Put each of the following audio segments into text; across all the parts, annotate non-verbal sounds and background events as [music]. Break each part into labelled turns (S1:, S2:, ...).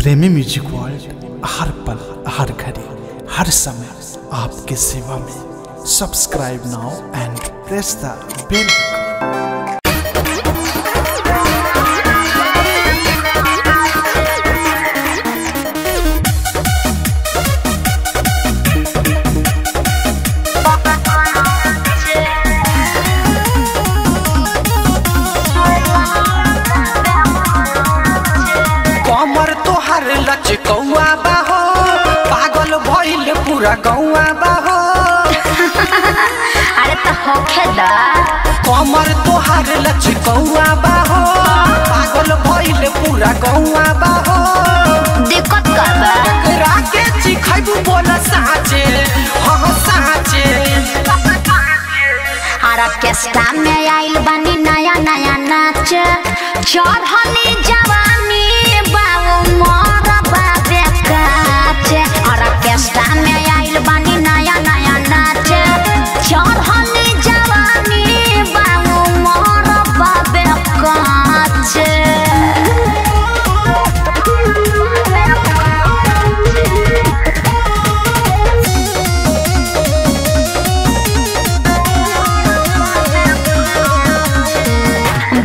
S1: प्रेमी music world हर पल, हर घड़ी, हर समय आपके सेवा में। Subscribe now and press the bell
S2: कमर पूरा गौआ बाहो। [laughs]
S3: अरे तो होखे दा
S2: कमर तोहर लचकौआ बाहो। पागल भइल पूरा गौआ बाहो।
S3: दिक्कत का बा
S2: एकरा के चिखैबू बोल साचे। हम साचे।
S3: ऑर्केस्ट्रा में आइल बानी नया नया नाच। चढ़ली जवानी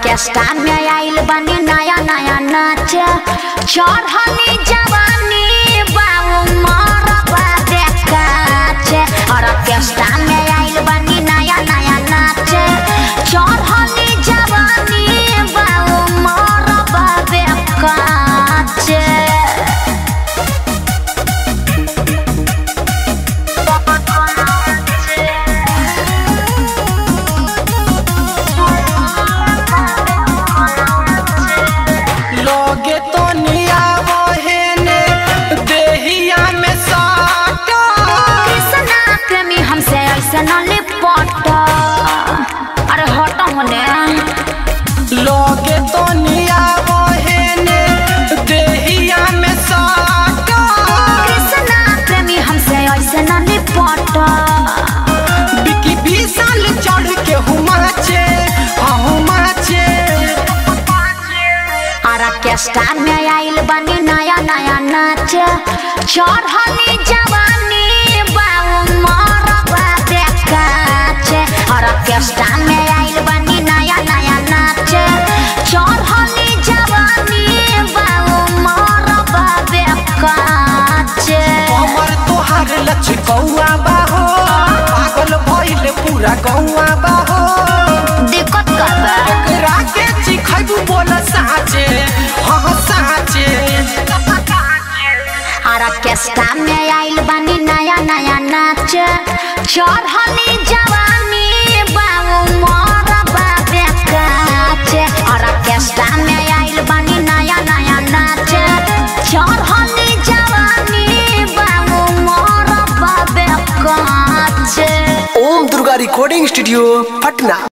S3: ऑर्केस्ट्रा में आइल बनी नया नया नाच। चढ़ली जवानी
S2: लोगे तो निया बहेने देहिया में साटा।
S3: कृष्णा प्रेमी हमसे ऐसे न लिपट
S2: बिकी विशाल चढ़ के हुमाचे हुमाचे
S3: ऑर्केस्ट्रा में आइल बनी नया नया नाच। चढ़ली जवानी
S2: पूरा गौआ बाहो।
S3: दिक्कत का बा।
S2: एकरा के चिखैबू बोल साचे। हाँ साचे।
S3: ऑर्केस्ट्रा में आइल बानी नया नया नाच। चढ़ली
S2: recording studio, Patna.